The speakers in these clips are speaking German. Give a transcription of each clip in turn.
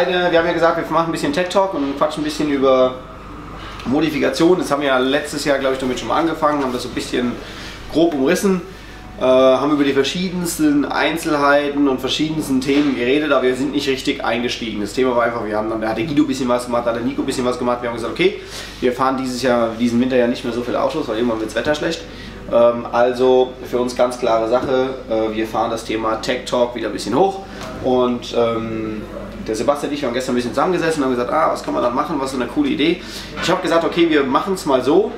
eine, wir haben ja gesagt, wir machen ein bisschen Tech Talk und quatschen ein bisschen über Modifikation. Das haben wir ja letztes Jahr, glaube ich, damit schon mal angefangen, haben das so ein bisschen grob umrissen, äh, haben über die verschiedensten Einzelheiten und verschiedensten Themen geredet, aber wir sind nicht richtig eingestiegen. Das Thema war einfach, wir haben dann, da hat der Guido ein bisschen was gemacht, da hat der Nico ein bisschen was gemacht. Wir haben gesagt, okay, wir fahren dieses Jahr, diesen Winter ja nicht mehr so viel Autos, weil irgendwann wird das Wetter schlecht. Ähm, also für uns ganz klare Sache, äh, wir fahren das Thema Tech Talk wieder ein bisschen hoch und ähm, der Sebastian und ich haben gestern ein bisschen zusammengesessen und haben gesagt, ah, was kann man da machen, was ist eine coole Idee. Ich habe gesagt, okay, wir machen es mal so,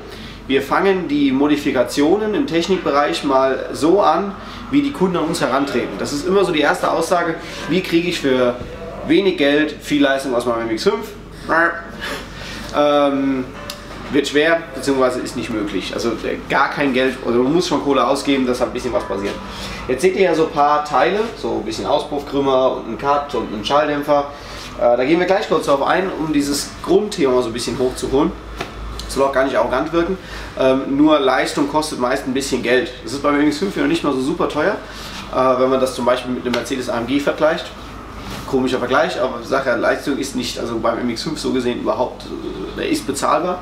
wir fangen die Modifikationen im Technikbereich mal so an, wie die Kunden an uns herantreten. Das ist immer so die erste Aussage, wie kriege ich für wenig Geld viel Leistung aus meinem MX5. Ähm, wird schwer, beziehungsweise ist nicht möglich. Also äh, gar kein Geld, also man muss schon Kohle ausgeben, dass ein bisschen was passiert. Jetzt seht ihr ja so ein paar Teile, so ein bisschen Auspuffkrümmer und ein Cut und ein Schalldämpfer. Äh, da gehen wir gleich kurz darauf ein, um dieses Grundthema so ein bisschen hochzuholen. Soll auch gar nicht arrogant wirken. Ähm, nur Leistung kostet meist ein bisschen Geld. Das ist beim MX5 noch nicht mal so super teuer, äh, wenn man das zum Beispiel mit einem Mercedes AMG vergleicht komischer Vergleich, aber Sache Leistung ist nicht, also beim MX5 so gesehen überhaupt, äh, der ist bezahlbar.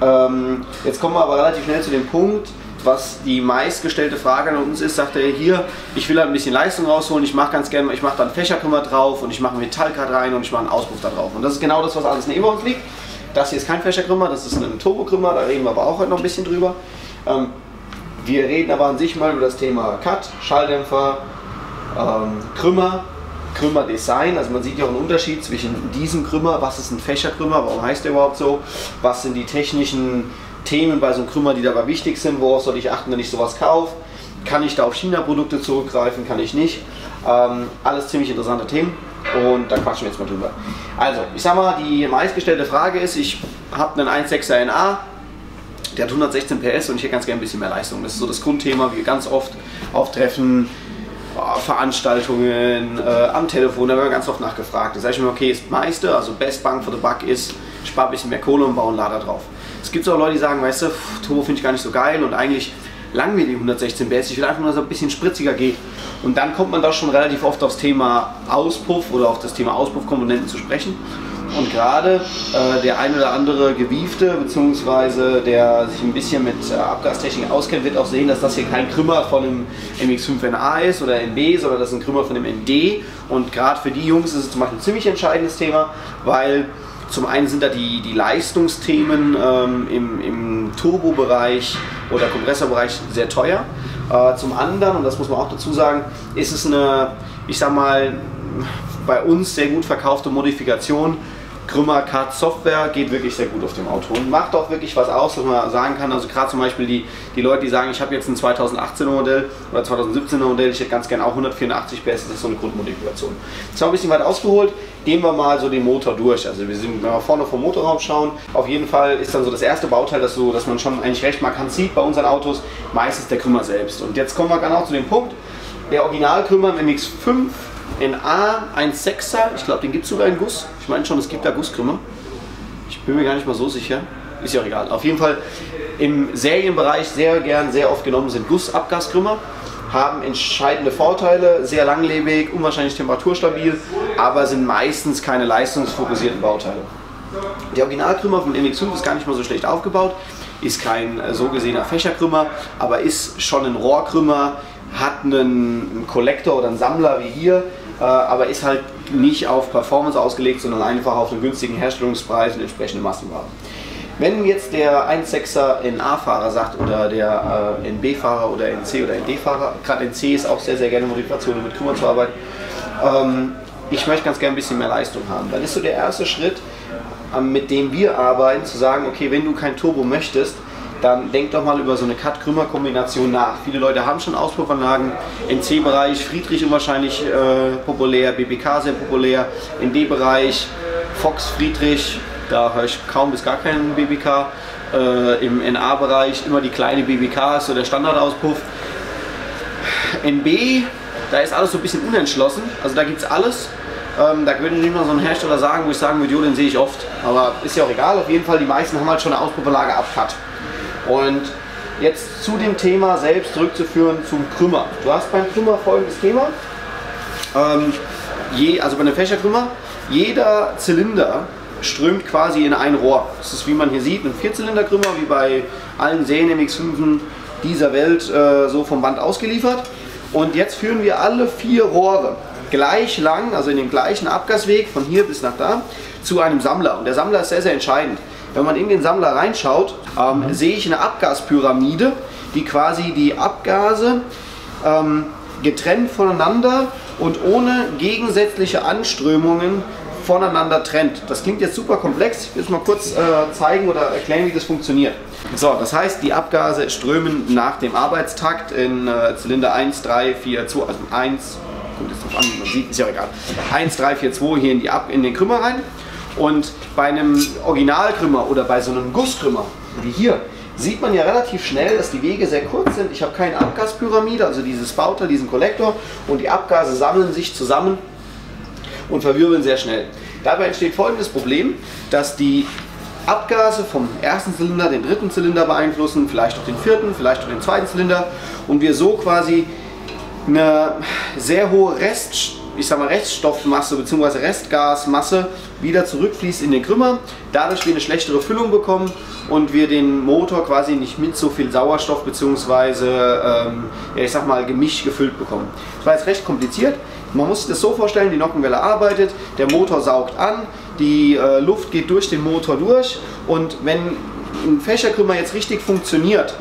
Ähm, jetzt kommen wir aber relativ schnell zu dem Punkt, was die meistgestellte Frage an uns ist, sagt er hier, ich will halt ein bisschen Leistung rausholen, ich mache ganz gerne, ich mache dann Fächerkrümmer drauf und ich mache Metallkart rein und ich mache einen Auspuff da drauf. Und das ist genau das, was alles neben uns liegt. Das hier ist kein Fächerkrümmer, das ist ein Turbokrümmer, da reden wir aber auch heute noch ein bisschen drüber. Ähm, wir reden aber an sich mal über das Thema Cut, Schalldämpfer, ähm, Krümmer Krümmer-Design. Also man sieht ja auch einen Unterschied zwischen diesem Krümmer, was ist ein Fächerkrümmer, warum heißt der überhaupt so, was sind die technischen Themen bei so einem Krümmer, die dabei wichtig sind, worauf soll ich achten, wenn ich sowas kaufe. Kann ich da auf China-Produkte zurückgreifen, kann ich nicht. Ähm, alles ziemlich interessante Themen und da quatschen wir jetzt mal drüber. Also, ich sag mal, die meistgestellte Frage ist, ich habe einen 1.6er NA, der hat 116 PS und ich hätte ganz gerne ein bisschen mehr Leistung. Das ist so das Grundthema, wie wir ganz oft auftreffen oh, Veranstaltungen, äh, am Telefon, da werden wir ganz oft nachgefragt. Da sage ich mir, okay, das meiste, also Best Bang for the Buck ist, spare ein bisschen mehr Kohle und baue einen Lader drauf. Es gibt auch Leute, die sagen, weißt du, Turbo finde ich gar nicht so geil und eigentlich lang mir die 116 PS, ich will einfach nur, dass es ein bisschen spritziger geht. Und dann kommt man doch schon relativ oft aufs Thema Auspuff oder auf das Thema Auspuffkomponenten zu sprechen. Und gerade äh, der ein oder andere Gewiefte, beziehungsweise der sich ein bisschen mit äh, Abgastechnik auskennt, wird auch sehen, dass das hier kein Krümmer von einem MX5NA ist oder NB, sondern das ist ein Krümmer von dem ND. Und gerade für die Jungs ist es zum Beispiel ein ziemlich entscheidendes Thema, weil zum einen sind da die, die Leistungsthemen ähm, im, im Turbobereich oder Kompressorbereich sehr teuer. Äh, zum anderen, und das muss man auch dazu sagen, ist es eine, ich sag mal, bei uns sehr gut verkaufte Modifikation Krümmer Cut Software geht wirklich sehr gut auf dem Auto und macht auch wirklich was aus, was man sagen kann. Also gerade zum Beispiel die, die Leute, die sagen, ich habe jetzt ein 2018er Modell oder 2017er Modell, ich hätte ganz gerne auch 184 PS, das ist so eine Grundmodifikation. Jetzt haben wir ein bisschen weit ausgeholt, gehen wir mal so den Motor durch. Also wir sind, wenn wir vorne vom Motorraum schauen, auf jeden Fall ist dann so das erste Bauteil, das so, dass man schon eigentlich recht markant sieht bei unseren Autos, meistens der Krümmer selbst. Und jetzt kommen wir genau zu dem Punkt, der Originalkrümmer im MX5 in A 1,6er, ich glaube, den gibt es sogar in Guss. Ich meine schon, es gibt da Gusskrümmer. Ich bin mir gar nicht mal so sicher. Ist ja auch egal. Auf jeden Fall im Serienbereich sehr gern, sehr oft genommen sind Gussabgaskrümmer. Haben entscheidende Vorteile, sehr langlebig, unwahrscheinlich temperaturstabil, aber sind meistens keine leistungsfokussierten Bauteile. Der Originalkrümmer vom MX5 ist gar nicht mal so schlecht aufgebaut, ist kein äh, so gesehener Fächerkrümmer, aber ist schon ein Rohrkrümmer, hat einen Kollektor oder einen Sammler wie hier, äh, aber ist halt nicht auf Performance ausgelegt, sondern einfach auf einen günstigen Herstellungspreis und entsprechende Massenware. Wenn jetzt der 1.6er NA-Fahrer sagt oder der äh, NB-Fahrer oder NC oder ND-Fahrer, gerade NC ist auch sehr, sehr gerne Motivation, mit Kümmern zu arbeiten, ähm, ich möchte ganz gerne ein bisschen mehr Leistung haben. Dann ist so der erste Schritt, ähm, mit dem wir arbeiten, zu sagen, okay, wenn du kein Turbo möchtest, dann denkt doch mal über so eine Cut-Krümmer-Kombination nach. Viele Leute haben schon Auspuffanlagen, NC-Bereich, Friedrich unwahrscheinlich äh, populär, BBK sehr populär, ND-Bereich, Fox, Friedrich, da höre ich kaum bis gar keinen BBK. äh, im NA-Bereich immer die kleine BBK, ist so der Standardauspuff. NB, da ist alles so ein bisschen unentschlossen, also da gibt es alles. Ähm, da würde nicht mal so ein Hersteller sagen, wo ich sagen würde, jo, den sehe ich oft. Aber ist ja auch egal, auf jeden Fall, die meisten haben halt schon eine Auspuffanlage abcut. Und jetzt zu dem Thema selbst zurückzuführen zum Krümmer. Du hast beim Krümmer folgendes Thema. Ähm, je, also bei einem Fächerkrümmer, jeder Zylinder strömt quasi in ein Rohr. Das ist, wie man hier sieht, ein Vierzylinderkrümmer, wie bei allen Seen MX5 dieser Welt äh, so vom Band ausgeliefert. Und jetzt führen wir alle vier Rohre gleich lang, also in den gleichen Abgasweg von hier bis nach da, zu einem Sammler. Und der Sammler ist sehr, sehr entscheidend. Wenn man in den Sammler reinschaut, ähm, mhm. sehe ich eine Abgaspyramide, die quasi die Abgase ähm, getrennt voneinander und ohne gegensätzliche Anströmungen voneinander trennt. Das klingt jetzt super komplex. Ich will es mal kurz äh, zeigen oder erklären, wie das funktioniert. So, das heißt, die Abgase strömen nach dem Arbeitstakt in äh, Zylinder 1, 3, 4, 2, also 1, kommt jetzt drauf an, man sieht, ist ja egal. 1, 3, 4, 2 hier in, die Ab in den Krümmer rein. Und bei einem Originalkrümmer oder bei so einem Gusskrümmer, wie hier, sieht man ja relativ schnell, dass die Wege sehr kurz sind. Ich habe keine Abgaspyramide, also dieses Spouter, diesen Kollektor und die Abgase sammeln sich zusammen und verwirbeln sehr schnell. Dabei entsteht folgendes Problem, dass die Abgase vom ersten Zylinder den dritten Zylinder beeinflussen, vielleicht auch den vierten, vielleicht auch den zweiten Zylinder und wir so quasi eine sehr hohe Rest, ich sag mal Reststoffmasse bzw. Restgasmasse wieder zurückfließt in den Krümmer, dadurch wir eine schlechtere Füllung bekommen und wir den Motor quasi nicht mit so viel Sauerstoff bzw. Ähm, ja, ich sag mal Gemisch gefüllt bekommen. Das war jetzt recht kompliziert. Man muss sich das so vorstellen, die Nockenwelle arbeitet, der Motor saugt an, die äh, Luft geht durch den Motor durch und wenn ein Fächerkrümmer jetzt richtig funktioniert,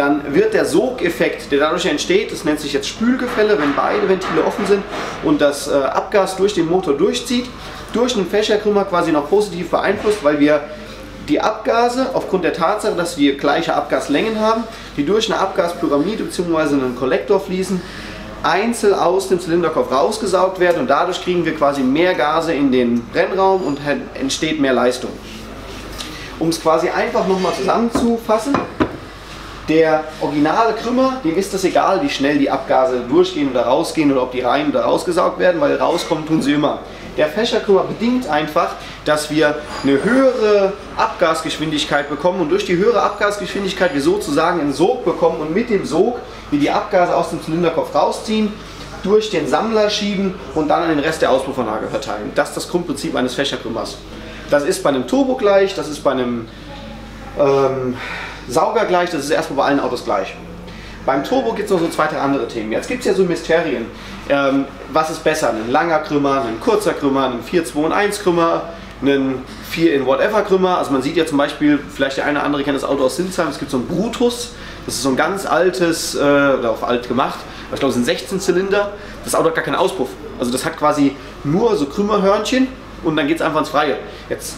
dann wird der Sogeffekt, der dadurch entsteht, das nennt sich jetzt Spülgefälle, wenn beide Ventile offen sind und das äh, Abgas durch den Motor durchzieht, durch einen Fächerkrümmer quasi noch positiv beeinflusst, weil wir die Abgase, aufgrund der Tatsache, dass wir gleiche Abgaslängen haben, die durch eine Abgaspyramide bzw. einen Kollektor fließen, einzeln aus dem Zylinderkopf rausgesaugt werden und dadurch kriegen wir quasi mehr Gase in den Brennraum und entsteht mehr Leistung. Um es quasi einfach nochmal zusammenzufassen, der originale Krümmer, dem ist das egal, wie schnell die Abgase durchgehen oder rausgehen oder ob die rein oder rausgesaugt werden, weil rauskommen tun sie immer. Der Fächerkrümmer bedingt einfach, dass wir eine höhere Abgasgeschwindigkeit bekommen und durch die höhere Abgasgeschwindigkeit wir sozusagen einen Sog bekommen und mit dem Sog wir die Abgase aus dem Zylinderkopf rausziehen, durch den Sammler schieben und dann an den Rest der Auspuffanlage verteilen. Das ist das Grundprinzip eines Fächerkrümmers. Das ist bei einem Turbo gleich, das ist bei einem ähm, Sauger gleich, das ist erstmal bei allen Autos gleich. Beim Turbo gibt es noch so zwei, drei andere Themen. Jetzt gibt es ja so Mysterien. Ähm, was ist besser? Ein langer Krümmer, ein kurzer Krümmer, ein 4, 2 und 1 Krümmer, ein 4 in Whatever Krümmer. Also man sieht ja zum Beispiel, vielleicht der eine oder andere kennt das Auto aus Sinsheim, es gibt so ein Brutus. Das ist so ein ganz altes, äh, oder auch alt gemacht, ich glaube es sind 16 Zylinder. Das Auto hat gar keinen Auspuff. Also das hat quasi nur so Krümmerhörnchen und dann geht es einfach ins Freie. Jetzt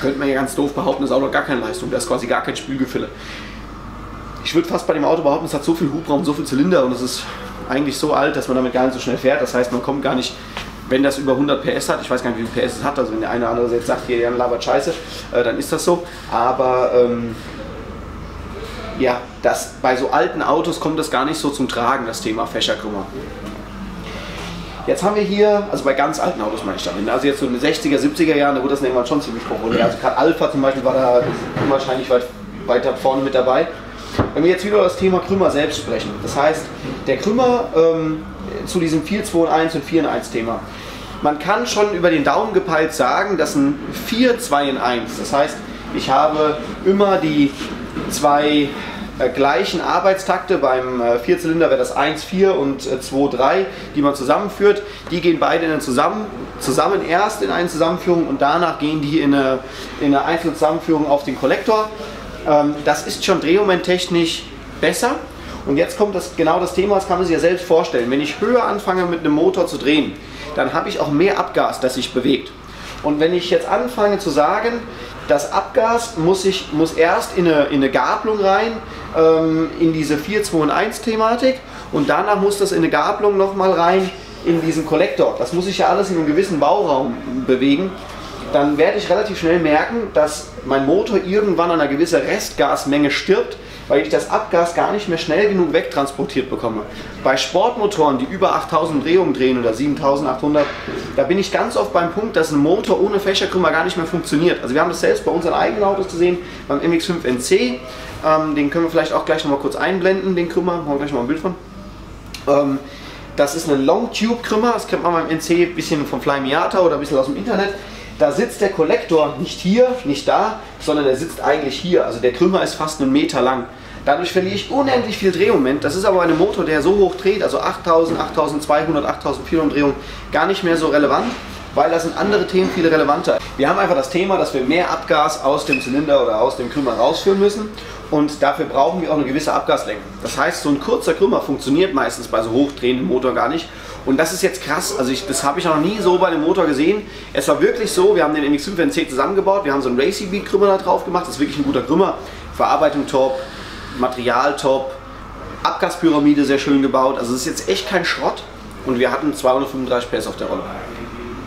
könnte man ja ganz doof behaupten, das Auto hat gar keine Leistung, da ist quasi gar kein Spülgefülle. Ich würde fast bei dem Auto behaupten, es hat so viel Hubraum, so viel Zylinder und es ist eigentlich so alt, dass man damit gar nicht so schnell fährt. Das heißt, man kommt gar nicht, wenn das über 100 PS hat, ich weiß gar nicht, wie viel PS es hat, also wenn der eine oder andere jetzt sagt, hier, der labert scheiße, äh, dann ist das so. Aber ähm, ja, das, bei so alten Autos kommt das gar nicht so zum Tragen, das Thema Fächerkrümmer. Jetzt haben wir hier, also bei ganz alten Autos meine ich damit, also jetzt so in den 60er, 70er Jahren, da wurde das irgendwann schon ziemlich populär. Also gerade Alpha zum Beispiel war da unwahrscheinlich weit, weiter vorne mit dabei. Wenn wir jetzt wieder über das Thema Krümmer selbst sprechen, das heißt, der Krümmer ähm, zu diesem 4, 2 in 1 und 4 in 1 Thema. Man kann schon über den Daumen gepeilt sagen, dass ein 4, 2 in 1, das heißt, ich habe immer die zwei gleichen Arbeitstakte. Beim äh, Vierzylinder wäre das 1,4 und äh, 2,3, die man zusammenführt. Die gehen beide in zusammen, zusammen erst in eine Zusammenführung und danach gehen die in eine, in eine einzelne Zusammenführung auf den Kollektor. Ähm, das ist schon drehmomenttechnisch besser. Und jetzt kommt das, genau das Thema, das kann man sich ja selbst vorstellen. Wenn ich höher anfange mit einem Motor zu drehen, dann habe ich auch mehr Abgas, das sich bewegt. Und wenn ich jetzt anfange zu sagen, das Abgas muss, ich, muss erst in eine, in eine Gabelung rein, ähm, in diese 4, 2 und 1 Thematik und danach muss das in eine Gabelung nochmal rein in diesen Kollektor. Das muss sich ja alles in einem gewissen Bauraum bewegen. dann werde ich relativ schnell merken, dass mein Motor irgendwann an einer gewissen Restgasmenge stirbt, weil ich das Abgas gar nicht mehr schnell genug wegtransportiert bekomme. Bei Sportmotoren, die über 8000 Drehungen drehen oder 7800, da bin ich ganz oft beim Punkt, dass ein Motor ohne Fächerkrümmer gar nicht mehr funktioniert. Also wir haben das selbst bei unseren eigenen Autos gesehen, beim MX5 NC, ähm, den können wir vielleicht auch gleich nochmal kurz einblenden, den Krümmer, machen wir gleich mal ein Bild von. Ähm, das ist ein Long Tube Krümmer, das kennt man beim NC ein bisschen vom Fly Miata oder ein bisschen aus dem Internet. Da sitzt der Kollektor nicht hier, nicht da, sondern er sitzt eigentlich hier. Also der Krümmer ist fast einen Meter lang. Dadurch verliere ich unendlich viel Drehmoment. Das ist aber bei einem Motor, der so hoch dreht, also 8000, 8200, 8400 Drehungen, gar nicht mehr so relevant, weil da sind andere Themen viel relevanter. Wir haben einfach das Thema, dass wir mehr Abgas aus dem Zylinder oder aus dem Krümmer rausführen müssen und dafür brauchen wir auch eine gewisse Abgaslänge. Das heißt, so ein kurzer Krümmer funktioniert meistens bei so hochdrehenden Motor gar nicht. Und das ist jetzt krass, also ich, das habe ich noch nie so bei einem Motor gesehen. Es war wirklich so, wir haben den MX5 NC zusammengebaut, wir haben so einen Racing Beat Krümmer da drauf gemacht, das ist wirklich ein guter Krümmer. Verarbeitung top, Material top, Abgaspyramide sehr schön gebaut, also es ist jetzt echt kein Schrott. Und wir hatten 235 PS auf der Rolle.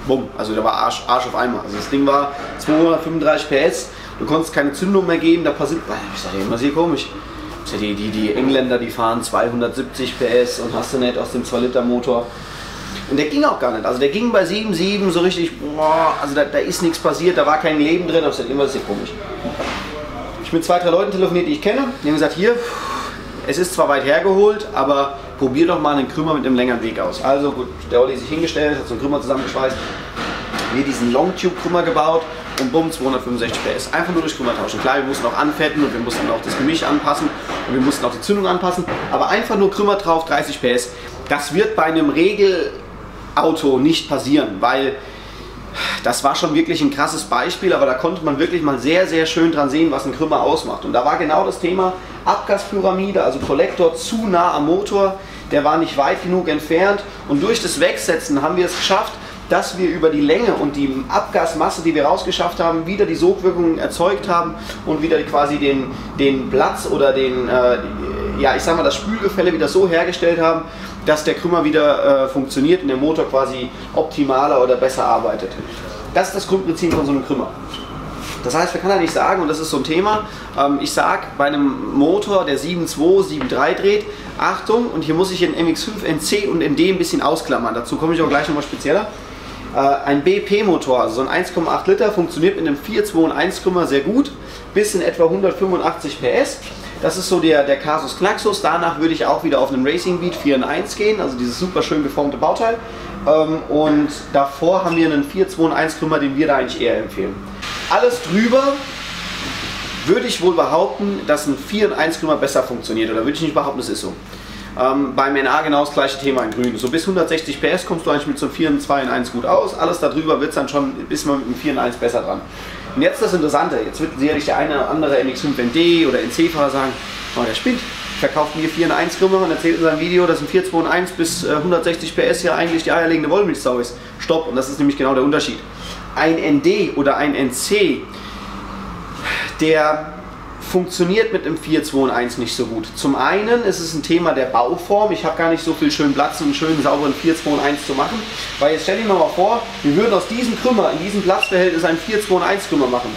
Bumm, also da war Arsch, Arsch auf einmal. Also das Ding war 235 PS du konntest keine Zündung mehr geben, da passiert, ich sag immer hier komisch. Die, die, die Engländer, die fahren 270 PS und hast du nicht aus dem 2 Liter Motor. Und der ging auch gar nicht. Also der ging bei 7,7 so richtig, boah, also da, da ist nichts passiert, da war kein Leben drin, aber es ist immer sehr komisch. Ich mit zwei, drei Leuten telefoniert, die ich kenne. Die haben gesagt, hier, es ist zwar weit hergeholt, aber probier doch mal einen Krümmer mit einem längeren Weg aus. Also gut, der Olli sich hingestellt, hat so einen Krümmer zusammengeschweißt, mir diesen Long Tube Krümmer gebaut und bumm, 265 PS. Einfach nur durch Krümmer tauschen. Klar, wir mussten auch anfetten und wir mussten auch das Gemisch anpassen und wir mussten auch die Zündung anpassen, aber einfach nur Krümmer drauf, 30 PS. Das wird bei einem Regelauto nicht passieren, weil das war schon wirklich ein krasses Beispiel, aber da konnte man wirklich mal sehr, sehr schön dran sehen, was ein Krümmer ausmacht. Und da war genau das Thema Abgaspyramide, also Kollektor zu nah am Motor, der war nicht weit genug entfernt und durch das Wegsetzen haben wir es geschafft, dass wir über die Länge und die Abgasmasse, die wir rausgeschafft haben, wieder die Sogwirkung erzeugt haben und wieder quasi den, den Platz oder den, äh, ja, ich sag mal, das Spülgefälle wieder so hergestellt haben, dass der Krümmer wieder äh, funktioniert und der Motor quasi optimaler oder besser arbeitet. Das ist das Grundprinzip von so einem Krümmer. Das heißt, wir können ja nicht sagen, und das ist so ein Thema, ähm, ich sage bei einem Motor, der 7.2, 7.3 dreht, Achtung, und hier muss ich in MX5, NC und ND ein bisschen ausklammern. Dazu komme ich auch gleich nochmal spezieller. Äh, ein BP-Motor, also so ein 1,8 Liter, funktioniert mit einem 4,2 und 1, sehr gut, bis in etwa 185 PS. Das ist so der, der Casus Knaxus. Danach würde ich auch wieder auf einen Racing Beat 4 in 1 gehen, also dieses super schön geformte Bauteil. Ähm, und davor haben wir einen 4,2 und 1 den wir da eigentlich eher empfehlen. Alles drüber würde ich wohl behaupten, dass ein 4 in 1 besser funktioniert. Oder würde ich nicht behaupten, es ist so. Ähm, beim NA genau das gleiche Thema in grün. So bis 160 PS kommst du eigentlich mit so einem 4 2 in 1 gut aus. Alles darüber wird dann schon, bis man mit einem 4 in 1 besser dran. Und jetzt das Interessante, jetzt wird sicherlich der eine oder andere MX5ND oder NC-Fahrer sagen, oh, der spinnt, verkauft mir 4 in 1 Krümmer und erzählt in seinem Video, dass ein 4 2 in 1 bis 160 äh, PS ja eigentlich die eierlegende Wollmilchsau ist. Stopp, und das ist nämlich genau der Unterschied. Ein ND oder ein NC, der funktioniert mit dem 4-2-1 nicht so gut. Zum einen ist es ein Thema der Bauform. Ich habe gar nicht so viel schönen Platz, um einen schönen sauberen 4-2-1 zu machen. Weil jetzt stell dir mal vor, wir würden aus diesem Krümmer, in diesem Platzverhältnis einen 4-2-1 Krümmer machen.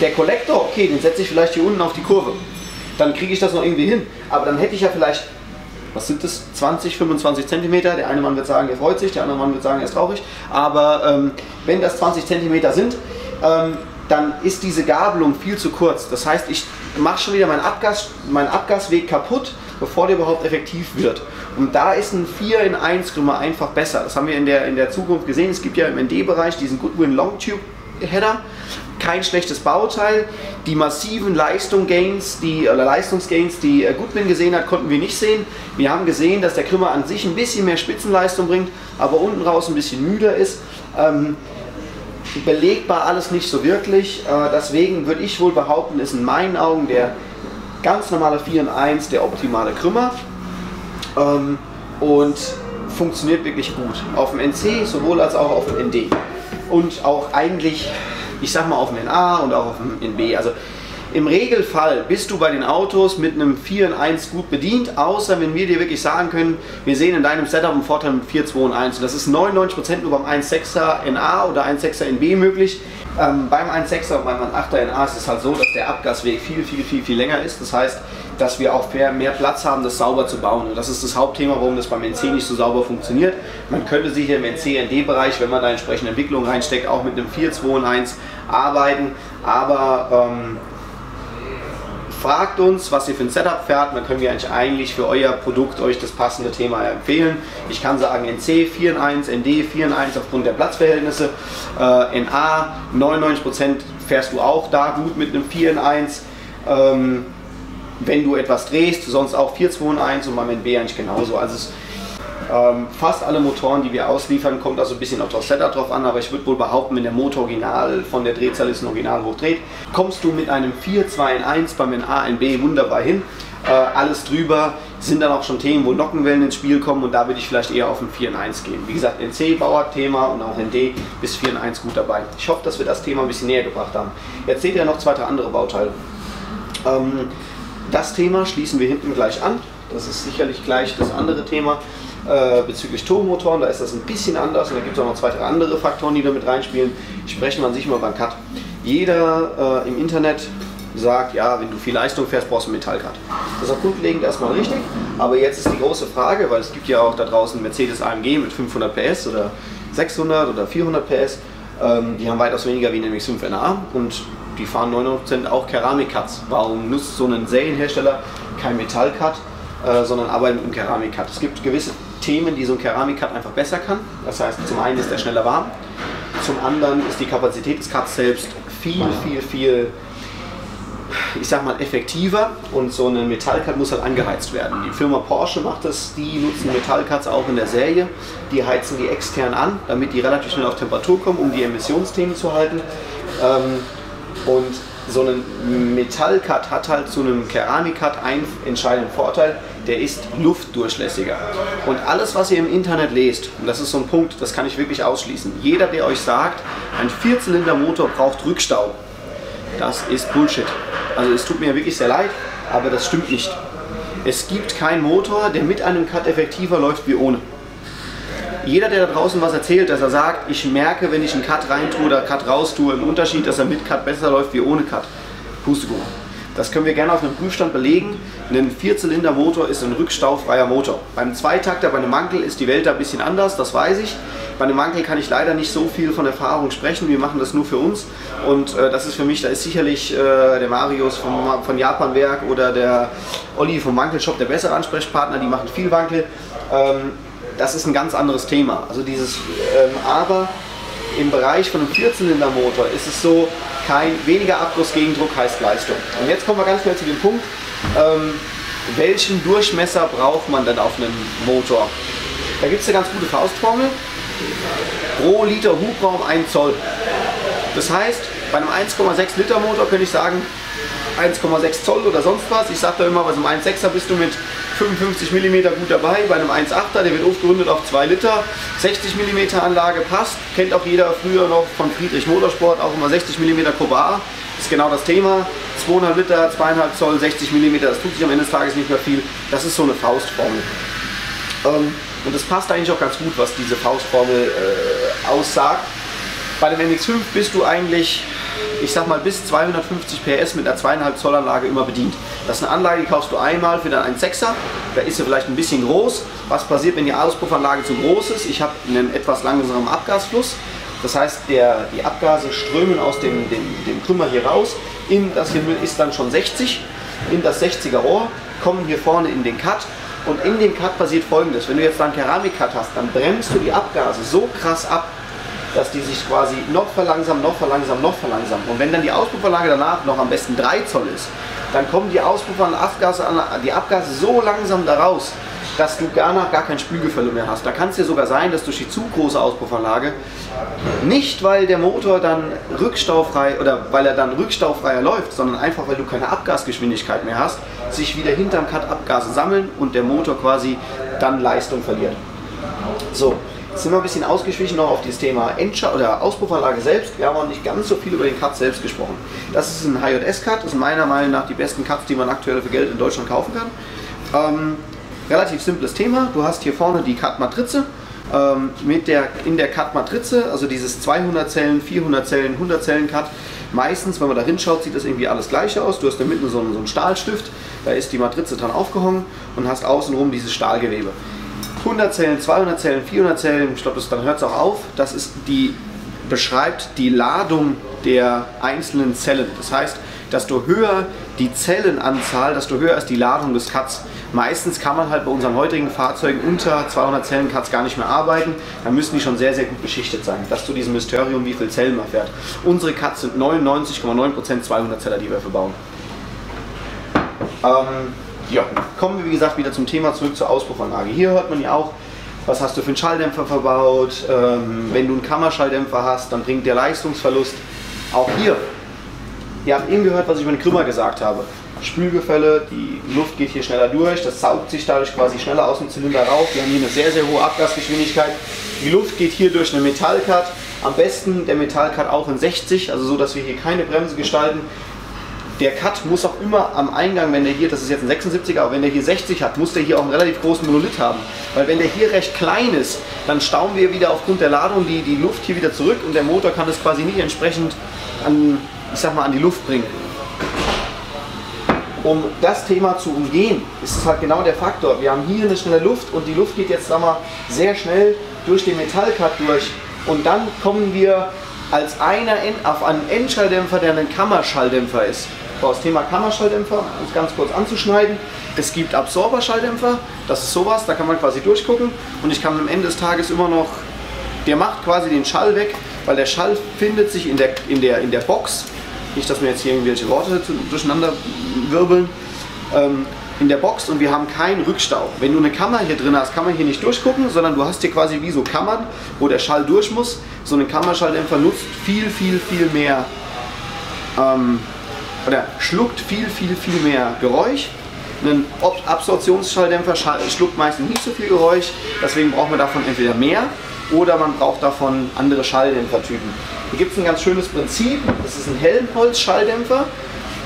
Der Kollektor, okay, den setze ich vielleicht hier unten auf die Kurve. Dann kriege ich das noch irgendwie hin. Aber dann hätte ich ja vielleicht, was sind das, 20, 25 cm. Der eine Mann wird sagen, er freut sich, der andere Mann wird sagen, er ist traurig. Aber ähm, wenn das 20 cm sind, ähm, dann ist diese Gabelung viel zu kurz. Das heißt, ich mache schon wieder meinen, Abgas, meinen Abgasweg kaputt, bevor der überhaupt effektiv wird. Und da ist ein 4 in 1 Krümmer einfach besser. Das haben wir in der, in der Zukunft gesehen. Es gibt ja im ND-Bereich diesen Goodwin Long Tube Header. Kein schlechtes Bauteil. Die massiven Leistung Gains, die, oder Leistungsgains, die äh, Goodwin gesehen hat, konnten wir nicht sehen. Wir haben gesehen, dass der Krümmer an sich ein bisschen mehr Spitzenleistung bringt, aber unten raus ein bisschen müder ist. Ähm, belegbar alles nicht so wirklich. Äh, deswegen würde ich wohl behaupten, ist in meinen Augen der ganz normale 4 in 1 der optimale Krümmer. Ähm, und funktioniert wirklich gut. Auf dem NC sowohl als auch auf dem ND. Und auch eigentlich, ich sag mal, auf dem NA und auch auf dem NB. Also Im Regelfall bist du bei den Autos mit einem 4 in 1 gut bedient, außer wenn wir dir wirklich sagen können, wir sehen in deinem Setup einen Vorteil mit 4, 2 und 1. Und das ist 99% nur beim 1.6er NA oder 1.6er NB möglich. Ähm, beim 1.6er und beim 1.8er NA ist es halt so, dass der Abgasweg viel, viel, viel, viel länger ist. Das heißt, dass wir auch mehr, mehr Platz haben, das sauber zu bauen. Und das ist das Hauptthema, warum das beim NC nicht so sauber funktioniert. Man könnte sicher im NC-ND-Bereich, wenn man da entsprechende Entwicklungen reinsteckt, auch mit einem 4, 2 und 1 arbeiten. Aber ähm, fragt uns, was ihr für ein Setup fährt, dann können wir eigentlich, für euer Produkt euch das passende Thema empfehlen. Ich kann sagen NC 4 in 1, ND 4 in 1 aufgrund der Platzverhältnisse. Äh, NA 99% fährst du auch da gut mit einem 4 in 1. Ähm, wenn du etwas drehst, sonst auch 4, 2 in 1 und beim NB eigentlich genauso. Also es, ähm, fast alle Motoren, die wir ausliefern, kommt also ein bisschen auf das Setup drauf an, aber ich würde wohl behaupten, wenn der Motor original von der Drehzahl ist, ein Original hochdreht, kommst du mit einem 4, 2 in 1 beim NA, NB wunderbar hin. Äh, alles drüber sind dann auch schon Themen, wo Nockenwellen ins Spiel kommen und da würde ich vielleicht eher auf ein 4 in 1 gehen. Wie gesagt, NC Bauer-Thema und auch ND bis 4 in 1 gut dabei. Ich hoffe, dass wir das Thema ein bisschen näher gebracht haben. Jetzt seht ihr noch zwei, drei andere Bauteile. Ähm, das Thema schließen wir hinten gleich an. Das ist sicherlich gleich das andere Thema. Äh, bezüglich Turbomotoren, da ist das ein bisschen anders und da gibt es auch noch zwei, drei andere Faktoren, die da mit reinspielen. Sprechen wir an sich mal beim Cut. Jeder äh, im Internet sagt, ja, wenn du viel Leistung fährst, brauchst du einen Metallcut. Das ist auch grundlegend erstmal richtig, aber jetzt ist die große Frage, weil es gibt ja auch da draußen Mercedes AMG mit 500 PS oder 600 oder 400 PS, ähm, die haben weitaus weniger wie nämlich 5 NA und die fahren 99% auch Keramikcuts. Warum nutzt so ein Serienhersteller kein Metallcut, äh, sondern arbeitet mit einem Keramikcut? Es gibt gewisse Themen, die so ein Keramikcut einfach besser kann. Das heißt, zum einen ist er schneller warm, zum anderen ist die Kapazität des Cuts selbst viel, viel, viel, ich sag mal, effektiver und so ein Metallcut muss halt angeheizt werden. Die Firma Porsche macht das, die nutzen Metallcuts auch in der Serie, die heizen die extern an, damit die relativ schnell auf Temperatur kommen, um die Emissionsthemen zu halten. Ähm, und so ein Metallcut hat halt zu einem Keramikcut einen entscheidenden Vorteil, der ist luftdurchlässiger. Und alles, was ihr im Internet lest, und das ist so ein Punkt, das kann ich wirklich ausschließen, jeder, der euch sagt, ein Vierzylindermotor braucht Rückstau, das ist Bullshit. Also es tut mir wirklich sehr leid, aber das stimmt nicht. Es gibt keinen Motor, der mit einem Cut effektiver läuft wie ohne. Jeder, der da draußen was erzählt, dass er sagt, ich merke, wenn ich einen Cut rein tue oder Cut raus tue, im Unterschied, dass er mit Cut besser läuft wie ohne Cut. Pustekuchen. Das können wir gerne auf einem Prüfstand belegen. Ein Vierzylinder-Motor ist ein rückstaufreier Motor. Beim Zweitakter, bei einem Mankel ist die Welt da ein bisschen anders, das weiß ich. Bei einem Mankel kann ich leider nicht so viel von Erfahrung sprechen. Wir machen das nur für uns. Und äh, das ist für mich, da ist sicherlich äh, der Marius vom, von Japanwerk oder der Olli vom Wankelshop der bessere Ansprechpartner. Die machen viel Wankel. Ähm, das ist ein ganz anderes Thema. Also dieses, ähm, aber im Bereich von einem Vierzylindermotor ist es so, kein weniger Abgussgegendruck heißt Leistung. Und jetzt kommen wir ganz schnell zu dem Punkt, ähm, welchen Durchmesser braucht man denn auf einem Motor? Da gibt es eine ganz gute Faustformel. Pro Liter Hubraum 1 Zoll. Das heißt, bei einem 1,6 Liter Motor könnte ich sagen 1,6 Zoll oder sonst was. Ich sage da immer, bei so einem 1,6er bist du mit 55 mm gut dabei. Bei einem 1,8er, der wird aufgerundet auf 2 Liter. 60 mm Anlage passt. Kennt auch jeder früher noch von Friedrich Motorsport, auch immer 60 mm Cobar. Ist genau das Thema. 200 Liter, 2,5 Zoll, 60 mm, das tut sich am Ende des Tages nicht mehr viel. Das ist so eine Faustformel. Ähm, und das passt eigentlich auch ganz gut, was diese Faustformel äh, aussagt. Bei dem MX5 bist du eigentlich ich sag mal, bis 250 PS mit einer 2,5 Zoll Anlage immer bedient. Das ist eine Anlage, die kaufst du einmal für dann einen Sechser. Da ist sie vielleicht ein bisschen groß. Was passiert, wenn die Auspuffanlage zu groß ist? Ich habe einen etwas langsamen Abgasfluss. Das heißt, der, die Abgase strömen aus dem, dem, dem Krümmer hier raus. In das hier ist dann schon 60. In das 60er Rohr kommen hier vorne in den Cut. Und in dem Cut passiert folgendes. Wenn du jetzt dann Keramik-Cut hast, dann bremst du die Abgase so krass ab, dass die sich quasi noch verlangsamen, noch verlangsamen, noch verlangsamen. Und wenn dann die Auspuffanlage danach noch am besten 3 Zoll ist, dann kommen die Auspuffer Abgase, die Abgase so langsam daraus, dass du gar nach gar kein Spülgefälle mehr hast. Da kann es dir sogar sein, dass durch die zu große Auspuffanlage, nicht weil der Motor dann rückstaufrei oder weil er dann rückstaufreier läuft, sondern einfach weil du keine Abgasgeschwindigkeit mehr hast, sich wieder hinterm Cut Abgase sammeln und der Motor quasi dann Leistung verliert. So, sind wir ein bisschen ausgeschwichen noch auf das Thema Endschau oder Auspuffanlage selbst. Wir haben auch nicht ganz so viel über den Cut selbst gesprochen. Das ist ein HJS-Cut, das sind meiner Meinung nach die besten Cuts, die man aktuell für Geld in Deutschland kaufen kann. Ähm, relativ simples Thema. Du hast hier vorne die Cut-Matrize. Ähm, der, in der Cut-Matrize, also dieses 200 Zellen, 400 Zellen, 100 Zellen Cut, meistens, wenn man da hinschaut, sieht das irgendwie alles gleich aus. Du hast da mitten so einen, so einen Stahlstift, da ist die Matrize dran aufgehangen und hast außenrum dieses Stahlgewebe. 100 Zellen, 200 Zellen, 400 Zellen, ich glaube, dann hört es auch auf. Das ist die, beschreibt die Ladung der einzelnen Zellen. Das heißt, desto höher die Zellenanzahl, desto höher ist die Ladung des Cuts. Meistens kann man halt bei unseren heutigen Fahrzeugen unter 200 Zellen Cuts gar nicht mehr arbeiten. Da müssen die schon sehr, sehr gut beschichtet sein. Das zu diesem Mysterium, wie viel Zellen man fährt. Unsere Cuts sind 99,9% 200 Zeller, die wir verbauen. Ähm, ja, kommen wir wie gesagt wieder zum Thema zurück zur Auspuffanlage. Hier hört man ja auch, was hast du für einen Schalldämpfer verbaut. Ähm, wenn du einen Kammerschalldämpfer hast, dann bringt der Leistungsverlust. Auch hier, ihr habt eben gehört, was ich über den Krümmer gesagt habe. Spülgefälle, die Luft geht hier schneller durch, das saugt sich dadurch quasi schneller aus dem Zylinder rauf. Wir haben hier eine sehr, sehr hohe Abgasgeschwindigkeit. Die Luft geht hier durch eine Metallcut. Am besten der Metallcut auch in 60, also so, dass wir hier keine Bremse gestalten der Cut muss auch immer am Eingang, wenn der hier, das ist jetzt ein 76er, aber wenn der hier 60 hat, muss der hier auch einen relativ großen Monolith haben. Weil wenn der hier recht klein ist, dann stauen wir wieder aufgrund der Ladung die, die Luft hier wieder zurück und der Motor kann es quasi nicht entsprechend an, ich sag mal, an die Luft bringen. Um das Thema zu umgehen, ist es halt genau der Faktor. Wir haben hier eine schnelle Luft und die Luft geht jetzt sag mal, sehr schnell durch den Metallcut durch und dann kommen wir als einer auf einen Endschalldämpfer, der ein Kammerschalldämpfer ist das Thema Kammerschalldämpfer, um es ganz kurz anzuschneiden. Es gibt Absorberschalldämpfer, das ist sowas, da kann man quasi durchgucken und ich kann am Ende des Tages immer noch, der macht quasi den Schall weg, weil der Schall findet sich in der, in der, in der Box. Nicht, dass wir jetzt hier irgendwelche Worte durcheinander wirbeln. Ähm, in der Box und wir haben keinen Rückstau. Wenn du eine Kammer hier drin hast, kann man hier nicht durchgucken, sondern du hast hier quasi wie so Kammern, wo der Schall durch muss. So ein Kammerschalldämpfer nutzt viel, viel, viel mehr ähm, oder schluckt viel, viel, viel mehr Geräusch. Ein Absorptionsschalldämpfer schluckt meistens nicht so viel Geräusch, deswegen braucht man davon entweder mehr oder man braucht davon andere Schalldämpfertypen. Hier gibt es ein ganz schönes Prinzip, das ist ein Helmholtz-Schalldämpfer,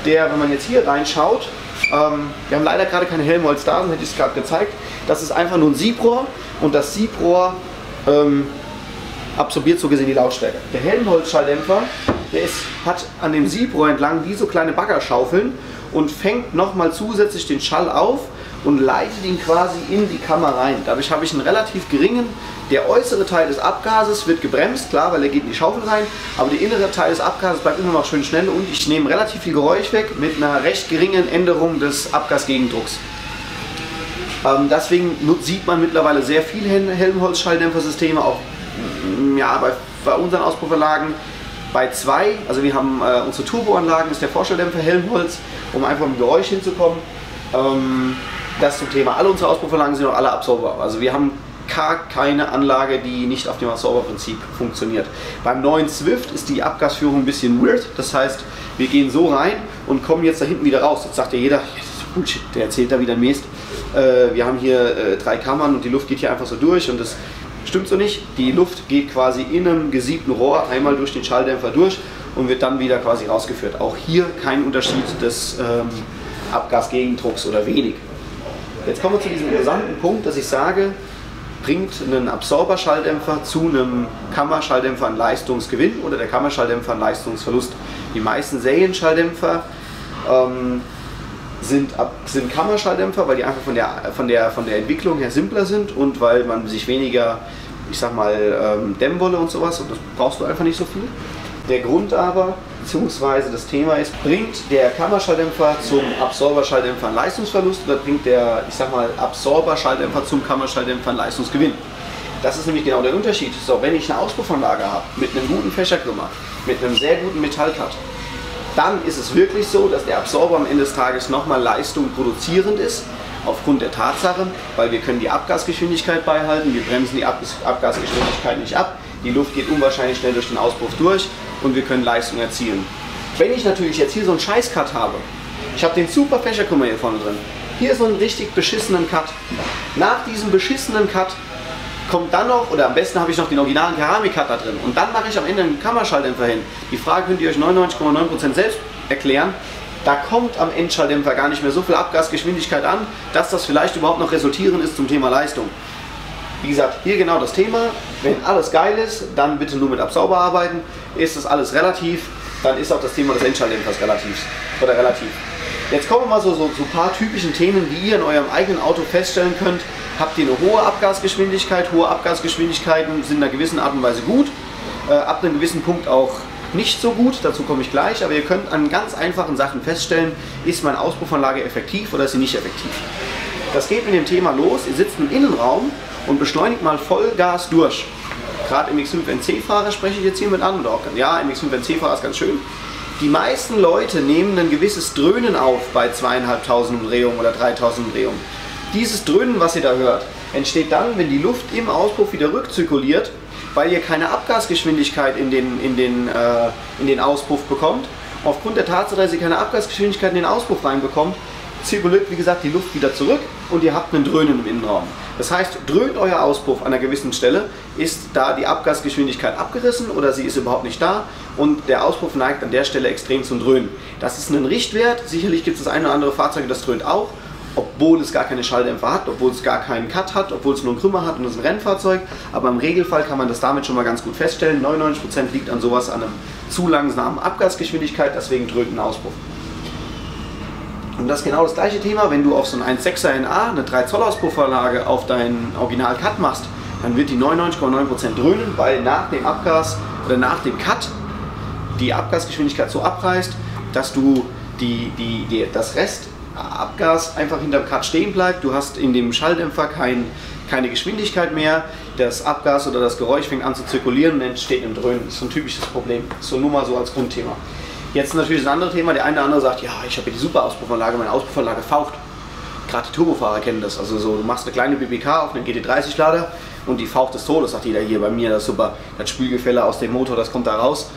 der, wenn man jetzt hier reinschaut, ähm, wir haben leider gerade keine Helmholtz da, sonst hätte ich es gerade gezeigt, das ist einfach nur ein Siebrohr und das Siebrohr ähm, absorbiert so gesehen die Lautstärke. Der Helmholtz-Schalldämpfer der ist, hat an dem Siebrohr entlang wie so kleine Baggerschaufeln und fängt nochmal zusätzlich den Schall auf und leitet ihn quasi in die Kammer rein. Dadurch habe ich einen relativ geringen, der äußere Teil des Abgases wird gebremst, klar, weil er geht in die Schaufel rein, aber der innere Teil des Abgases bleibt immer noch schön schnell und ich nehme relativ viel Geräusch weg mit einer recht geringen Änderung des Abgasgegendrucks. Ähm, deswegen sieht man mittlerweile sehr viele Helmholtz-Schalldämpfersysteme, auch ja, bei, bei unseren Auspuffanlagen bei zwei, also wir haben äh, unsere Turboanlagen, ist der Vorstelldämpfer Helmholtz, um einfach mit Geräusch hinzukommen. Ähm, das zum Thema. Alle unsere Auspuffanlagen sind auch alle Absorber. Also wir haben gar keine Anlage, die nicht auf dem Absorberprinzip funktioniert. Beim neuen Swift ist die Abgasführung ein bisschen weird. Das heißt, wir gehen so rein und kommen jetzt da hinten wieder raus. Jetzt sagt ja jeder, Bullshit, der erzählt da wieder Mist. Äh, wir haben hier äh, drei Kammern und die Luft geht hier einfach so durch und das Stimmt so nicht. Die Luft geht quasi in einem gesiebten Rohr einmal durch den Schalldämpfer durch und wird dann wieder quasi rausgeführt. Auch hier kein Unterschied des ähm, Abgasgegendrucks oder wenig. Jetzt kommen wir zu diesem interessanten Punkt, dass ich sage, bringt ein Absorberschalldämpfer zu einem Kammerschalldämpfer einen Leistungsgewinn oder der Kammerschalldämpfer einen Leistungsverlust. Die meisten Serienschalldämpfer ähm, sind, sind Kammerschalldämpfer, weil die einfach von der, von, der, von der Entwicklung her simpler sind und weil man sich weniger, ich sag mal, ähm, Dämmwolle und sowas, und das brauchst du einfach nicht so viel. Der Grund aber, beziehungsweise das Thema ist, bringt der Kammerschalldämpfer zum Absorberschalldämpfer einen Leistungsverlust oder bringt der, ich sag mal, Absorberschalldämpfer zum Kammerschalldämpfer einen Leistungsgewinn? Das ist nämlich genau der Unterschied. So, wenn ich eine Auspuffanlage habe mit einem guten Fächerkrümmer, mit einem sehr guten Metallcut, dann ist es wirklich so, dass der Absorber am Ende des Tages nochmal Leistung produzierend ist, aufgrund der Tatsache, weil wir können die Abgasgeschwindigkeit beibehalten, wir bremsen die Abgasgeschwindigkeit nicht ab, die Luft geht unwahrscheinlich schnell durch den Auspuff durch und wir können Leistung erzielen. Wenn ich natürlich jetzt hier so einen Scheiß-Cut habe, ich habe den super Fächerkummer hier vorne drin, hier so einen richtig beschissenen Cut. Nach diesem beschissenen Cut kommt dann noch, oder am besten habe ich noch den originalen Keramikcut da drin. Und dann mache ich am Ende einen Kammerschalldämpfer hin. Die Frage könnt ihr euch 99,9% selbst erklären. Da kommt am Endschalldämpfer gar nicht mehr so viel Abgasgeschwindigkeit an, dass das vielleicht überhaupt noch resultieren ist zum Thema Leistung. Wie gesagt, hier genau das Thema. Wenn alles geil ist, dann bitte nur mit Absauber arbeiten. Ist das alles relativ, dann ist auch das Thema des Endschalldämpfers relativ. Oder relativ. Jetzt kommen wir mal so, so, so ein paar typischen Themen, die ihr in eurem eigenen Auto feststellen könnt. Habt ihr eine hohe Abgasgeschwindigkeit? Hohe Abgasgeschwindigkeiten sind in einer gewissen Art und Weise gut. Äh, ab einem gewissen Punkt auch nicht so gut, dazu komme ich gleich, aber ihr könnt an ganz einfachen Sachen feststellen, ist meine Auspuffanlage effektiv oder ist sie nicht effektiv. Das geht mit dem Thema los, ihr sitzt im Innenraum und beschleunigt mal Vollgas durch. Gerade MX5NC-Fahrer spreche ich jetzt hier mit an, oder auch, ja, MX5NC-Fahrer ist ganz schön. Die meisten Leute nehmen ein gewisses Dröhnen auf bei zweieinhalbtausend Umdrehungen oder 3000 Umdrehungen. Dieses Dröhnen, was ihr da hört, entsteht dann, wenn die Luft im Auspuff wieder rückzirkuliert, weil ihr keine Abgasgeschwindigkeit in den, in den, äh, in den Auspuff bekommt. Aufgrund der Tatsache, dass ihr keine Abgasgeschwindigkeit in den Auspuff reinbekommt, zirkuliert, wie gesagt, die Luft wieder zurück und ihr habt einen Dröhnen im Innenraum. Das heißt, dröhnt euer Auspuff an einer gewissen Stelle, ist da die Abgasgeschwindigkeit abgerissen oder sie ist überhaupt nicht da und der Auspuff neigt an der Stelle extrem zum Dröhnen. Das ist ein Richtwert, sicherlich gibt es das eine oder andere Fahrzeug, das dröhnt auch, obwohl es gar keine Schalldämpfer hat, obwohl es gar keinen Cut hat, obwohl es nur einen Krümmer hat und es ist ein Rennfahrzeug. Aber im Regelfall kann man das damit schon mal ganz gut feststellen. 99% liegt an sowas an einer zu langsamen Abgasgeschwindigkeit, deswegen dröhnt ein Auspuff. Und das ist genau das gleiche Thema, wenn du auf so einen 1.6er NA eine 3 Zoll Auspuffanlage auf deinen Original Cut machst, dann wird die 99,9% dröhnen, weil nach dem Abgas oder nach dem Cut die Abgasgeschwindigkeit so abreißt, dass du die, die, die, das Restabgas einfach hinterm Cut stehen bleibt. Du hast in dem Schalldämpfer kein, keine Geschwindigkeit mehr. Das Abgas oder das Geräusch fängt an zu zirkulieren und entsteht ein Dröhnen. Das ist so ein typisches Problem. So nur mal so als Grundthema. Jetzt natürlich das andere Thema. Der eine oder andere sagt, ja, ich habe hier die super Auspuffanlage, meine Auspuffanlage faucht. Gerade die Turbofahrer kennen das. Also so, du machst eine kleine BBK auf einen GT30-Lader und die faucht des Todes, sagt jeder hier bei mir, das ist super. Das Spülgefälle aus dem Motor, das kommt da raus.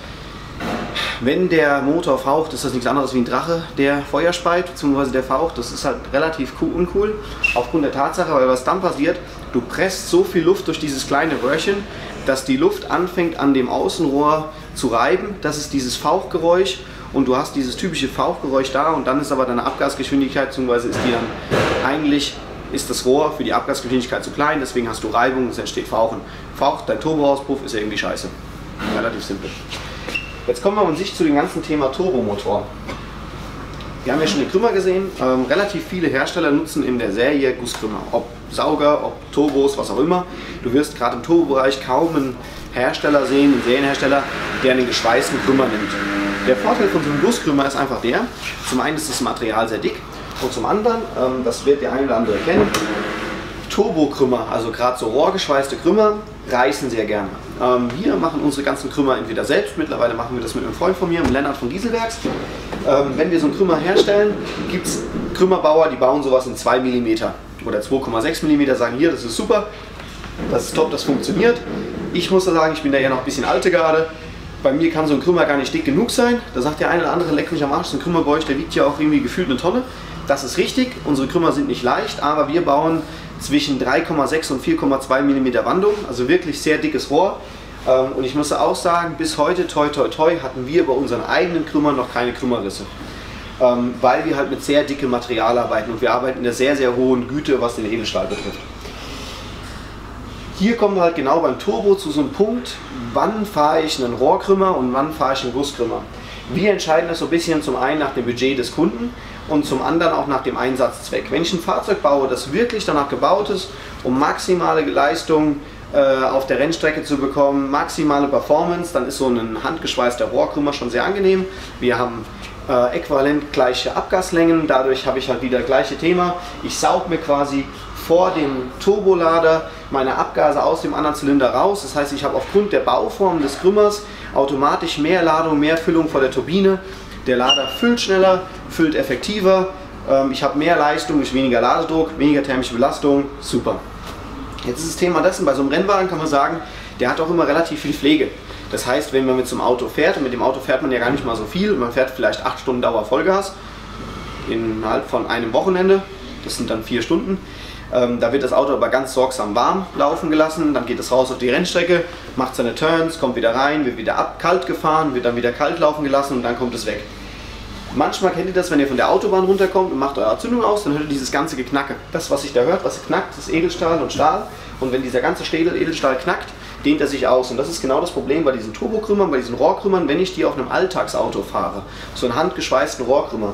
Wenn der Motor faucht, ist das nichts anderes wie ein Drache, der Feuer speit, beziehungsweise der faucht. Das ist halt relativ cool, uncool, aufgrund der Tatsache, weil was dann passiert, du presst so viel Luft durch dieses kleine Röhrchen, dass die Luft anfängt an dem Außenrohr zu reiben. Das ist dieses Fauchgeräusch und du hast dieses typische Fauchgeräusch da und dann ist aber deine Abgasgeschwindigkeit, beziehungsweise ist die dann eigentlich ist das Rohr für die Abgasgeschwindigkeit zu klein, deswegen hast du Reibung, es entsteht Fauchen. Faucht dein Turboauspuff ist ja irgendwie scheiße. Relativ simpel. Jetzt kommen wir an sich zu dem ganzen Thema Turbomotor. Wir haben ja schon den Krümmer gesehen. Ähm, relativ viele Hersteller nutzen in der Serie Gusskrümmer. Ob Sauger, ob Turbos, was auch immer. Du wirst gerade im Turbobereich kaum einen Hersteller sehen, einen Serienhersteller, der einen geschweißten Krümmer nimmt. Der Vorteil von so einem Gusskrümmer ist einfach der, zum einen ist das Material sehr dick und zum anderen, ähm, das wird der eine oder andere kennen, Turbokrümmer, also gerade so rohrgeschweißte Krümmer, reißen sehr gerne. Ähm, wir machen unsere ganzen Krümmer entweder selbst, mittlerweile machen wir das mit einem Freund von mir, Lennart von Dieselwerks. Ähm, wenn wir so einen Krümmer herstellen, gibt es Krümmerbauer, die bauen sowas in 2 mm oder 2,6 mm, sagen hier, das ist super, das ist top, das funktioniert. Ich muss da sagen, ich bin da ja noch ein bisschen alte Garde. Bei mir kann so ein Krümmer gar nicht dick genug sein. Da sagt der eine oder andere, leck mich am Arsch, so ein Krümmer bei euch, der wiegt ja auch irgendwie gefühlt eine Tonne. Das ist richtig, unsere Krümmer sind nicht leicht, aber wir bauen zwischen 3,6 und 4,2 mm Wandung, also wirklich sehr dickes Rohr. Ähm, und ich muss auch sagen, bis heute, toi toi toi, hatten wir bei unseren eigenen Krümmern noch keine Krümmerrisse. Ähm, weil wir halt mit sehr dickem Material arbeiten und wir arbeiten in der sehr, sehr hohen Güte, was den Edelstahl betrifft. Hier kommen wir halt genau beim Turbo zu so einem Punkt, wann fahre ich einen Rohrkrümmer und wann fahre ich einen Gusskrümmer. Wir entscheiden das so ein bisschen zum einen nach dem Budget des Kunden und zum anderen auch nach dem Einsatzzweck. Wenn ich ein Fahrzeug baue, das wirklich danach gebaut ist, um maximale Leistung äh, auf der Rennstrecke zu bekommen, maximale Performance, dann ist so ein handgeschweißter Rohrkrümmer schon sehr angenehm. Wir haben äh, äquivalent gleiche Abgaslängen, dadurch habe ich halt wieder das gleiche Thema. Ich saug mir quasi vor dem Turbolader meine Abgase aus dem anderen Zylinder raus. Das heißt, ich habe aufgrund der Bauform des Krümmers automatisch mehr Ladung, mehr Füllung vor der Turbine. Der Lader füllt schneller, füllt effektiver. Ähm, ich habe mehr Leistung durch weniger Ladedruck, weniger thermische Belastung. Super. Jetzt ist das Thema dessen, bei so einem Rennwagen kann man sagen, der hat auch immer relativ viel Pflege. Das heißt, wenn man mit so einem Auto fährt, und mit dem Auto fährt man ja gar nicht mal so viel, man fährt vielleicht 8 Stunden Dauer Vollgas innerhalb von einem Wochenende, das sind dann vier Stunden. Ähm, da wird das Auto aber ganz sorgsam warm laufen gelassen, dann geht es raus auf die Rennstrecke, macht seine Turns, kommt wieder rein, wird wieder ab, kalt gefahren, wird dann wieder kalt laufen gelassen und dann kommt es weg. Manchmal kennt ihr das, wenn ihr von der Autobahn runterkommt und macht eure Zündung aus, dann hört ihr dieses ganze Geknacke. Das, was sich da hört, was knackt, ist Edelstahl und Stahl. Und wenn dieser ganze Städel, Edelstahl knackt, dehnt er sich aus. Und das ist genau das Problem bei diesen Turbokrümmern, bei diesen Rohrkrümmern, wenn ich die auf einem Alltagsauto fahre. So einen handgeschweißten Rohrkrümmer.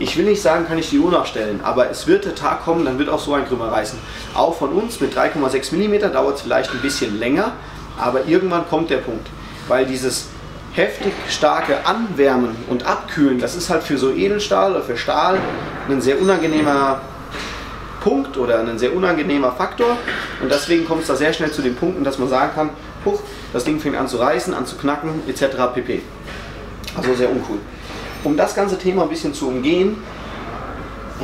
Ich will nicht sagen, kann ich die Uhr nachstellen, aber es wird der Tag kommen, dann wird auch so ein Krümmer reißen. Auch von uns mit 3,6 mm dauert es vielleicht ein bisschen länger, aber irgendwann kommt der Punkt. Weil dieses heftig starke Anwärmen und Abkühlen, das ist halt für so Edelstahl oder für Stahl ein sehr unangenehmer Punkt oder ein sehr unangenehmer Faktor. Und deswegen kommt es da sehr schnell zu den Punkten, dass man sagen kann, huch, das Ding fängt an zu reißen, an zu knacken, etc. pp. Also sehr uncool. Um das ganze Thema ein bisschen zu umgehen,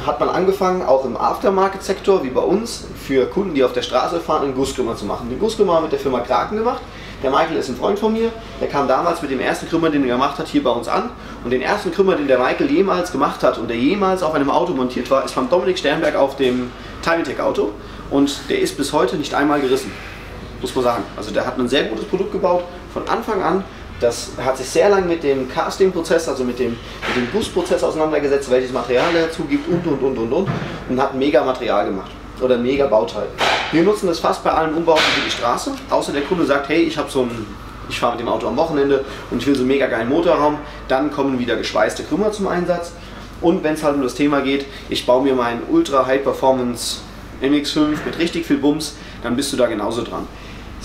hat man angefangen, auch im Aftermarket-Sektor, wie bei uns, für Kunden, die auf der Straße fahren, einen Gusskrümmer zu machen. Den Gusskrümmer mit der Firma Kraken gemacht. Der Michael ist ein Freund von mir. Der kam damals mit dem ersten Krümmer, den er gemacht hat, hier bei uns an. Und den ersten Krümmer, den der Michael jemals gemacht hat und der jemals auf einem Auto montiert war, ist von Dominik Sternberg auf dem Timetech Auto. Und der ist bis heute nicht einmal gerissen. Muss man sagen. Also der hat ein sehr gutes Produkt gebaut. Von Anfang an das hat sich sehr lange mit dem Casting-Prozess, also mit dem, mit dem Gussprozess auseinandergesetzt, welches Material er dazu gibt und und und und und und hat mega Material gemacht oder mega Bauteil. Wir nutzen das fast bei allen Umbauten für die Straße, außer der Kunde sagt, hey, ich habe so ein ich fahre mit dem Auto am Wochenende und ich will so einen mega geilen Motorraum, dann kommen wieder geschweißte Krümmer zum Einsatz. Und wenn es halt um das Thema geht, ich baue mir meinen Ultra High Performance MX5 mit richtig viel Bums, dann bist du da genauso dran.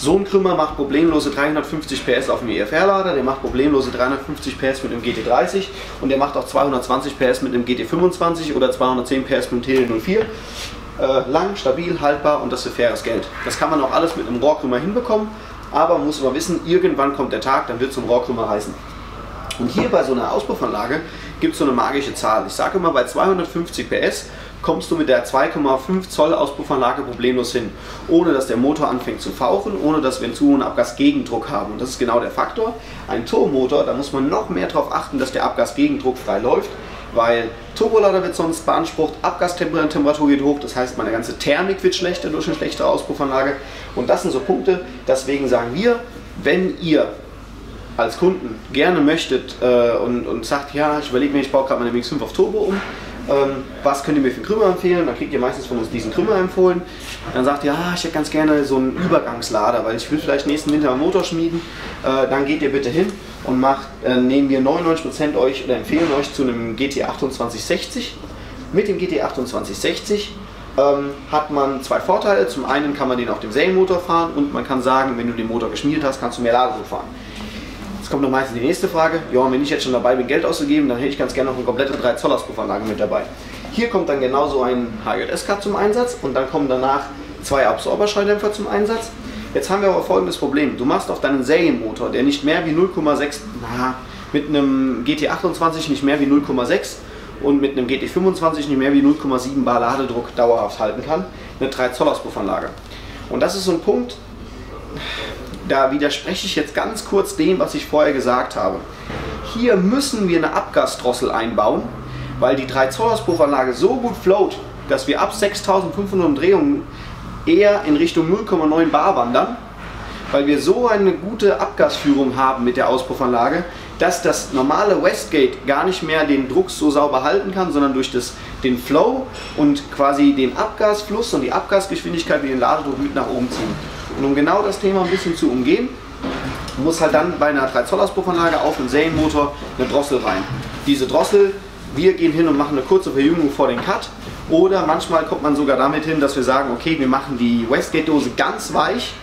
So ein Krümmer macht problemlose 350 PS auf dem EFR-Lader, der macht problemlose 350 PS mit dem GT30 und der macht auch 220 PS mit dem GT25 oder 210 PS mit dem TL04 äh, lang, stabil, haltbar und das für faires Geld. Das kann man auch alles mit einem Rohrkrümmer hinbekommen, aber man muss immer wissen, irgendwann kommt der Tag, dann wird so ein Rohrkrümmer reißen. Und hier bei so einer Auspuffanlage gibt es so eine magische Zahl. Ich sage immer, bei 250 PS kommst du mit der 2,5 Zoll Auspuffanlage problemlos hin, ohne dass der Motor anfängt zu fauchen, ohne dass wir einen zu hohen Abgasgegendruck haben. Und das ist genau der Faktor. Ein Turbomotor, da muss man noch mehr darauf achten, dass der Abgasgegendruck frei läuft weil Turbolader wird sonst beansprucht, Abgastemperatur geht hoch, das heißt meine ganze Thermik wird schlechter durch eine schlechtere Auspuffanlage und das sind so Punkte, deswegen sagen wir, wenn ihr als Kunden gerne möchtet äh, und, und sagt, ja, ich überlege mir, ich baue gerade meine MX5 auf Turbo um, ähm, was könnt ihr mir für einen Krümmer empfehlen? Dann kriegt ihr meistens von uns diesen Krümmer empfohlen. Dann sagt ihr, ah, ich hätte ganz gerne so einen Übergangslader, weil ich will vielleicht nächsten Winter einen Motor schmieden. Äh, dann geht ihr bitte hin und macht, äh, nehmen wir 99% euch oder empfehlen euch zu einem GT2860. Mit dem GT2860 ähm, hat man zwei Vorteile. Zum einen kann man den auf dem Serienmotor fahren und man kann sagen, wenn du den Motor geschmiedet hast, kannst du mehr Ladedruck fahren. Jetzt kommt noch meistens die nächste Frage. Ja, wenn ich jetzt schon dabei bin, Geld auszugeben, dann hätte ich ganz gerne noch eine komplette 3 Zoll Auspuffanlage mit dabei. Hier kommt dann genauso ein HJS-Cut zum Einsatz und dann kommen danach zwei Absorberschalldämpfer zum Einsatz. Jetzt haben wir aber folgendes Problem. Du machst auf deinen Serienmotor, der nicht mehr wie 0,6, na, mit einem GT28 nicht mehr wie 0,6 und mit einem GT25 nicht mehr wie 0,7 Bar Ladedruck dauerhaft halten kann, eine 3 Zoll Auspuffanlage. Und das ist so ein Punkt, da widerspreche ich jetzt ganz kurz dem, was ich vorher gesagt habe. Hier müssen wir eine Abgasdrossel einbauen, weil die 3 Zoll Auspuffanlage so gut float, dass wir ab 6500 Umdrehungen eher in Richtung 0,9 Bar wandern, weil wir so eine gute Abgasführung haben mit der Auspuffanlage, dass das normale Westgate gar nicht mehr den Druck so sauber halten kann, sondern durch das, den Flow und quasi den Abgasfluss und die Abgasgeschwindigkeit wie den Ladedruck mit nach oben ziehen. Und um genau das Thema ein bisschen zu umgehen, muss halt dann bei einer 3 Zoll Auspuffanlage auf dem Serienmotor eine Drossel rein. Diese Drossel, wir gehen hin und machen eine kurze Verjüngung vor den Cut oder manchmal kommt man sogar damit hin, dass wir sagen, okay, wir machen die Westgate-Dose ganz weich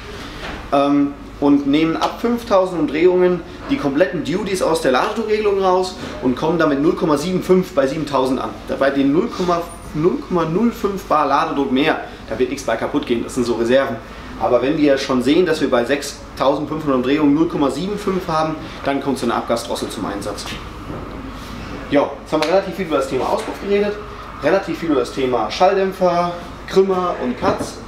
ähm, und nehmen ab 5000 Umdrehungen die kompletten Duties aus der Ladedruckregelung raus und kommen damit 0,75 bei 7000 an. Dabei den 0,05 Bar Ladedruck mehr, da wird nichts bei kaputt gehen, das sind so Reserven. Aber wenn wir schon sehen, dass wir bei 6500 Umdrehungen 0,75 haben, dann kommt so eine Abgasdrossel zum Einsatz. Ja, jetzt haben wir relativ viel über das Thema Auspuff geredet relativ viel über das Thema Schalldämpfer, Krümmer und Cuts.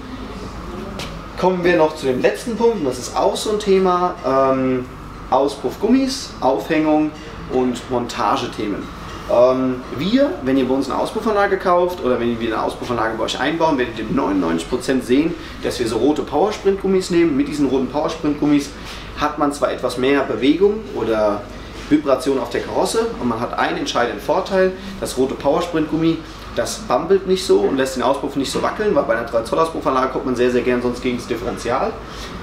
Kommen wir noch zu dem letzten Punkt, und das ist auch so ein Thema, ähm, Auspuffgummis, Aufhängung und Montagethemen. Ähm, wir, wenn ihr bei uns eine Auspuffanlage kauft oder wenn wir eine Auspuffanlage bei euch einbauen, werdet ihr 99% sehen, dass wir so rote Powersprint-Gummis nehmen. Mit diesen roten Powersprint-Gummis hat man zwar etwas mehr Bewegung oder Vibration auf der Karosse und man hat einen entscheidenden Vorteil. Das rote Powersprint-Gummi, das bambelt nicht so und lässt den Auspuff nicht so wackeln, weil bei einer 3 Zoll Auspuffanlage kommt man sehr, sehr gern sonst gegen das Differential.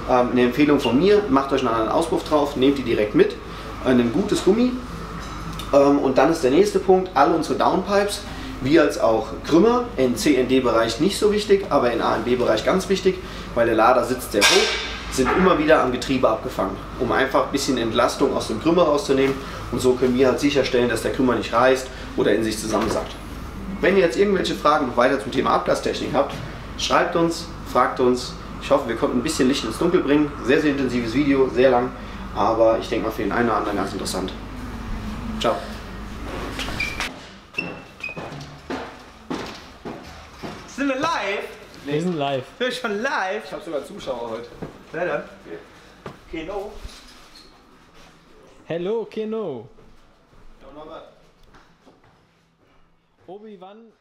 Ähm, eine Empfehlung von mir, macht euch einen anderen Auspuff drauf, nehmt die direkt mit. Ein gutes Gummi, und dann ist der nächste Punkt, alle unsere Downpipes, wie als auch Krümmer, in CND-Bereich nicht so wichtig, aber in ANB-Bereich ganz wichtig, weil der Lader sitzt sehr hoch, sind immer wieder am Getriebe abgefangen, um einfach ein bisschen Entlastung aus dem Krümmer rauszunehmen. Und so können wir halt sicherstellen, dass der Krümmer nicht reißt oder in sich zusammensackt. Wenn ihr jetzt irgendwelche Fragen noch weiter zum Thema Abgastechnik habt, schreibt uns, fragt uns. Ich hoffe, wir konnten ein bisschen Licht ins Dunkel bringen. Sehr, sehr intensives Video, sehr lang, aber ich denke mal für den einen oder anderen ganz interessant. Ciao. Sind wir live? Wir sind live. Wir sind schon live. Ich habe sogar Zuschauer heute. Na dann. Genau. Hello, Keno. Obi-Wan